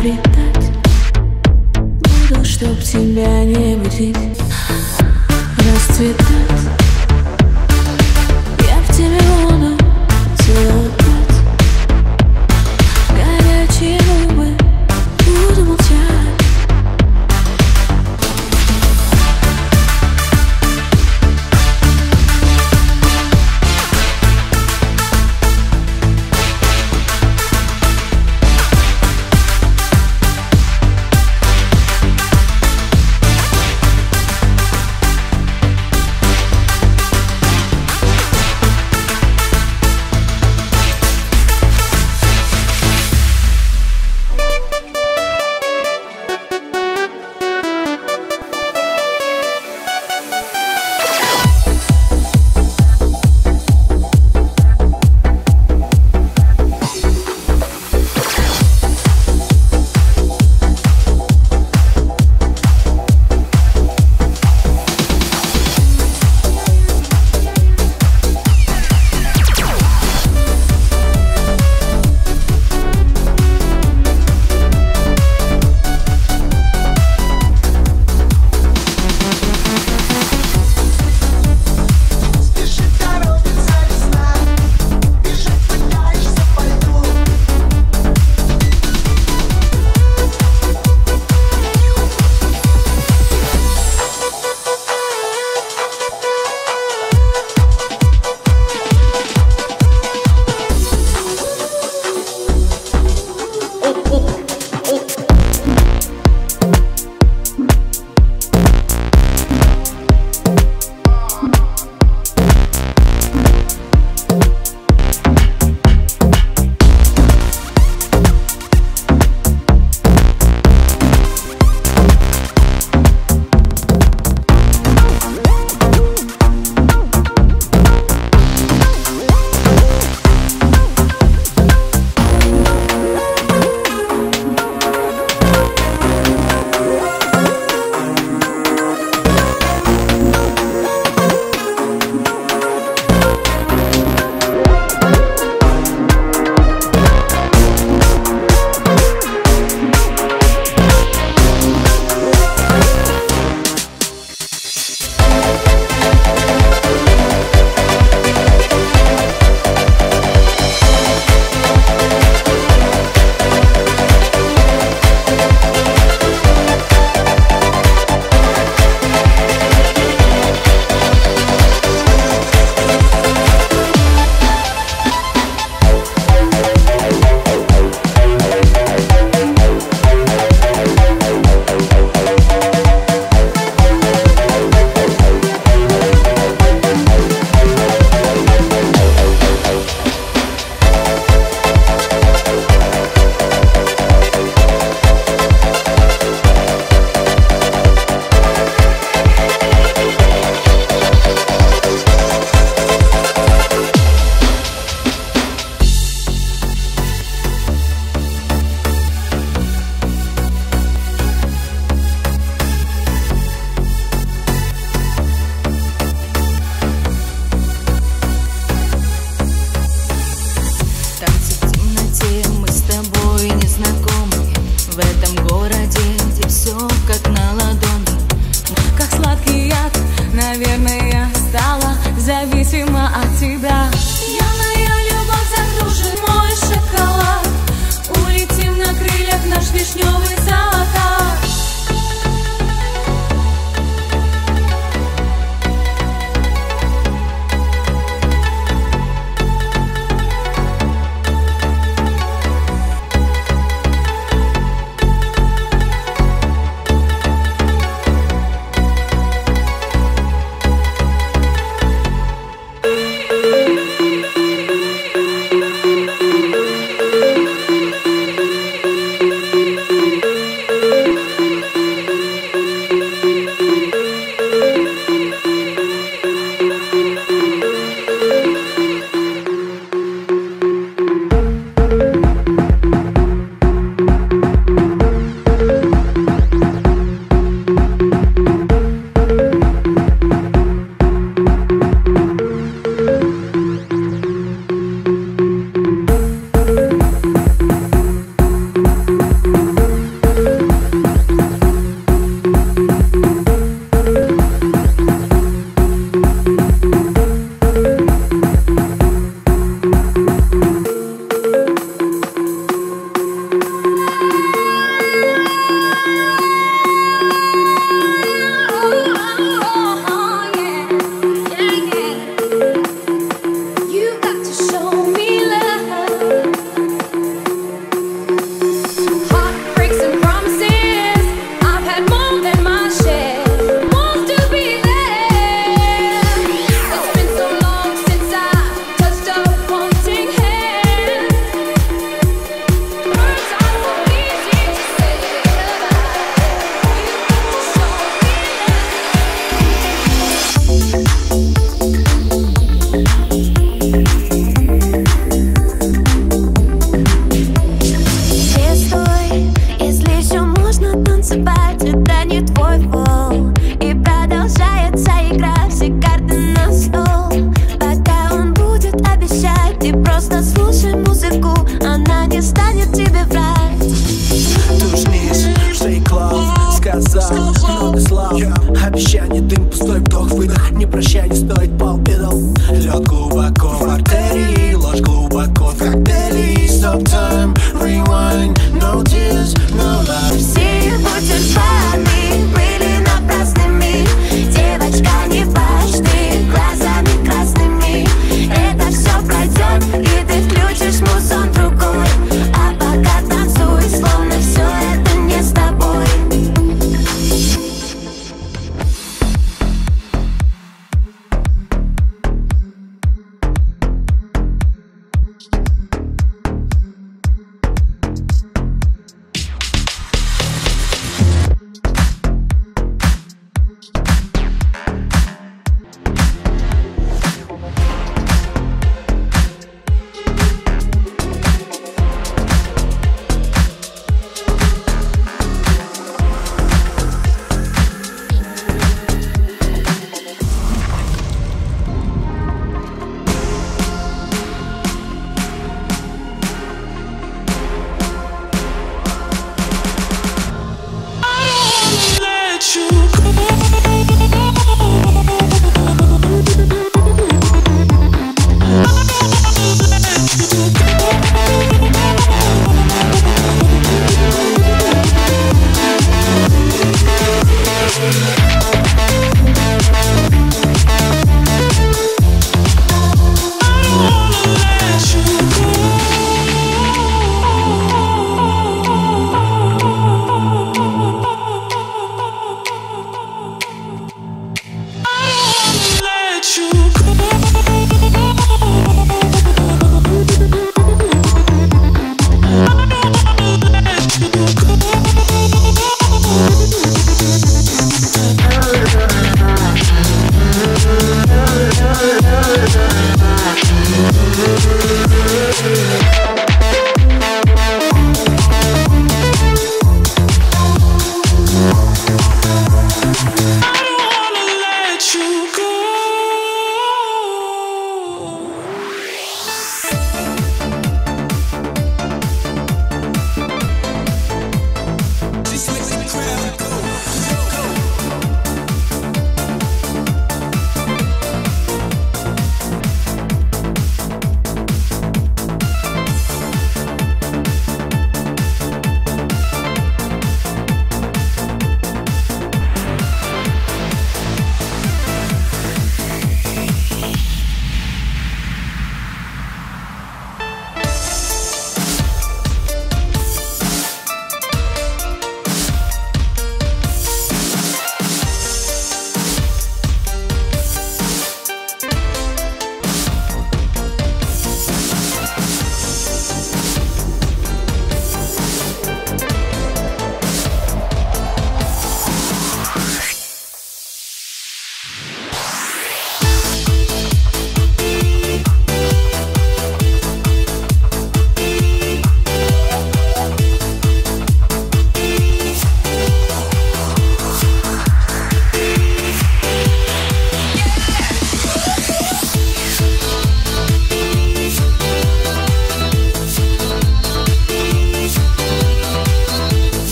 изобретать Буду, чтоб тебя не будить. Расцветать. все как на ладони. Как сладкий яд, наверное Обещание, дым, пустой вдох, выдох. Не прощай, не стоит полбедал Лед глубоко в артерии Ложь глубоко в коктейле Stop time, rewind No tears, no love Все бутерброды были